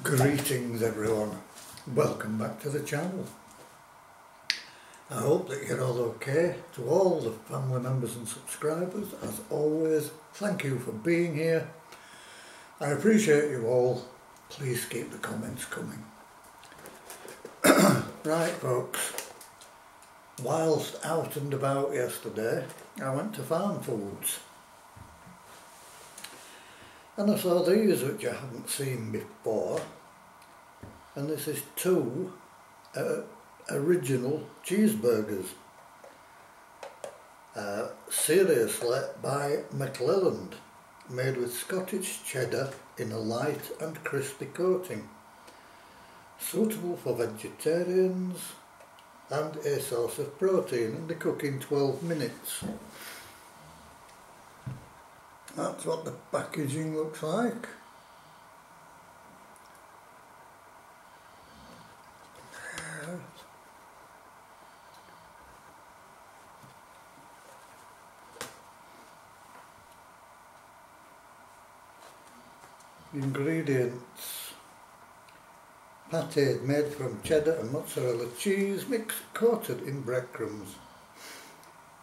Greetings everyone, welcome back to the channel. I hope that you're all okay. To all the family members and subscribers, as always, thank you for being here. I appreciate you all. Please keep the comments coming. right folks, whilst out and about yesterday, I went to Farmfoods. And I saw these which I haven't seen before. And this is two uh, original cheeseburgers. Uh, seriously, by McLelland, made with Scottish cheddar in a light and crispy coating. Suitable for vegetarians and a source of protein and they cook in 12 minutes. That's what the packaging looks like. Ingredients Pate made from cheddar and mozzarella cheese mixed coated in breadcrumbs.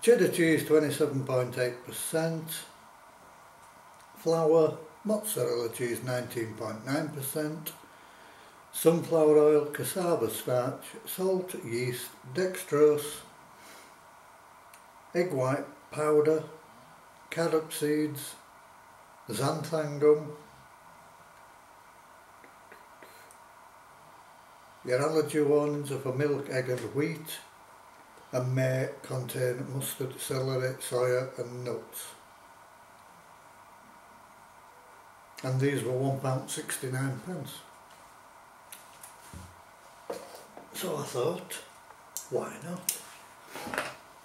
Cheddar cheese 27.8%, flour, mozzarella cheese 19.9%, sunflower oil, cassava starch, salt, yeast, dextrose, egg white powder, carrot seeds, xanthan gum, Your allergy warnings are for milk, egg and wheat and may contain mustard, celery, soya and nuts. And these were £1.69 pence. So I thought, why not?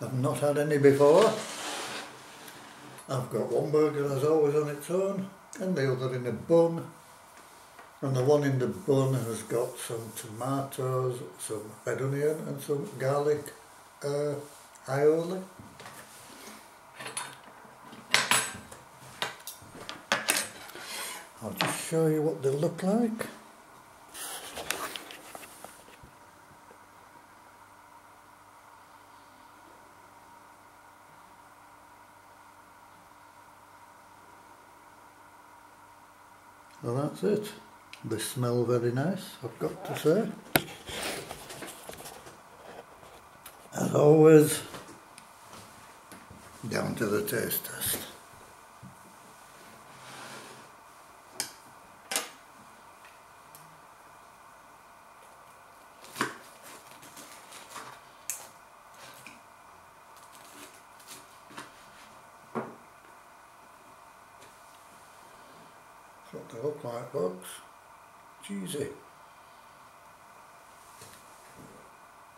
I've not had any before. I've got one burger as always on its own and the other in a bun and the one in the bun has got some tomatoes, some red onion and some garlic uh, aioli. I'll just show you what they look like. Well that's it. They smell very nice, I've got to say. As always, down to the taste test. That's what they look like folks cheesy.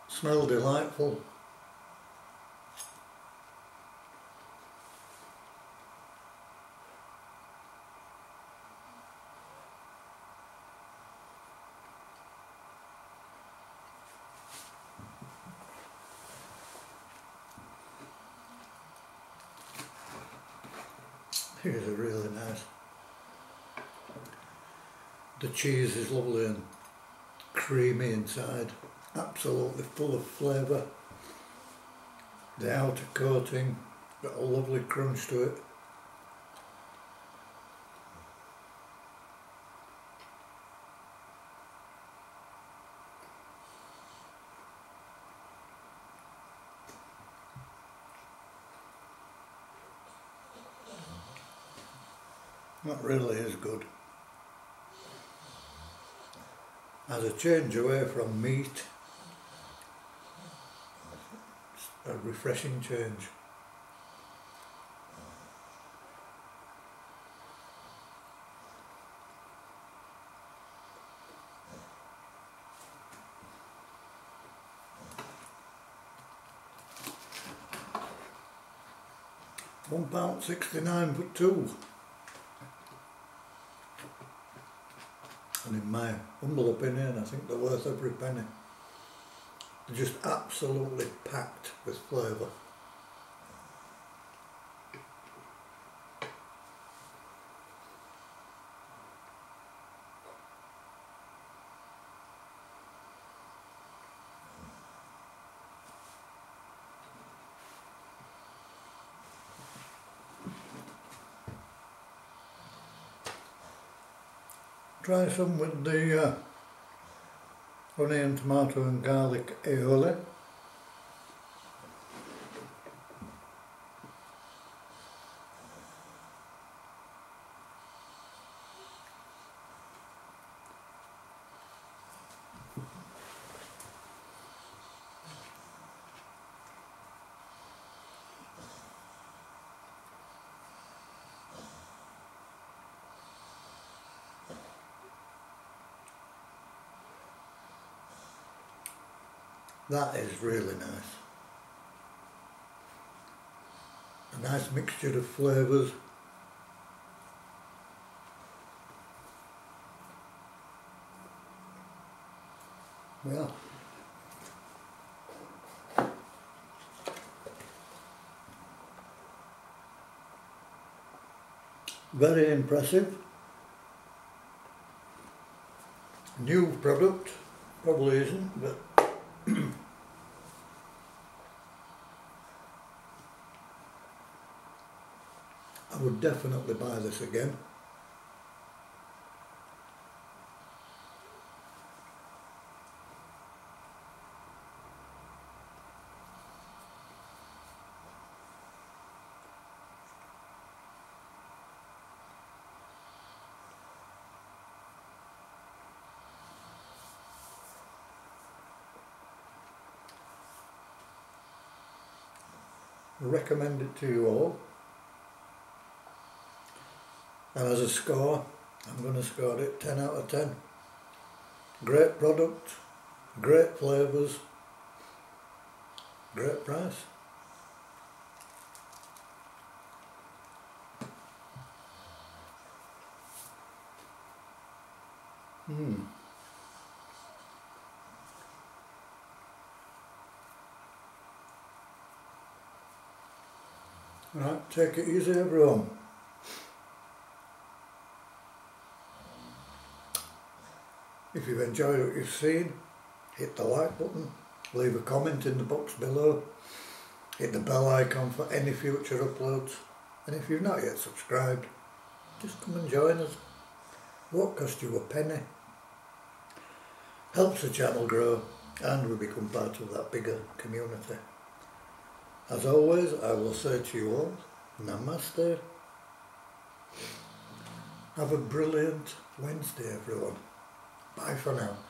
Smell delightful. These are really nice. The cheese is lovely and creamy inside, absolutely full of flavour. The outer coating, got a lovely crunch to it. That really is good. As a change away from meat, a refreshing change. One pound sixty nine two. and in my humble opinion I think they're worth every penny. They're just absolutely packed with flavour. Try some with the uh, and tomato and garlic aioli. That is really nice. A nice mixture of flavours. Well, very impressive. New product, probably isn't, but I would definitely buy this again. Recommend it to you all. And as a score, I'm going to score it 10 out of 10. Great product, great flavours, great price. Hmm. Right, take it easy everyone. If you've enjoyed what you've seen, hit the like button, leave a comment in the box below, hit the bell icon for any future uploads, and if you've not yet subscribed, just come and join us. Won't cost you a penny. Helps the channel grow and we become part of that bigger community. As always, I will say to you all, Namaste. Have a brilliant Wednesday, everyone. Bye for now.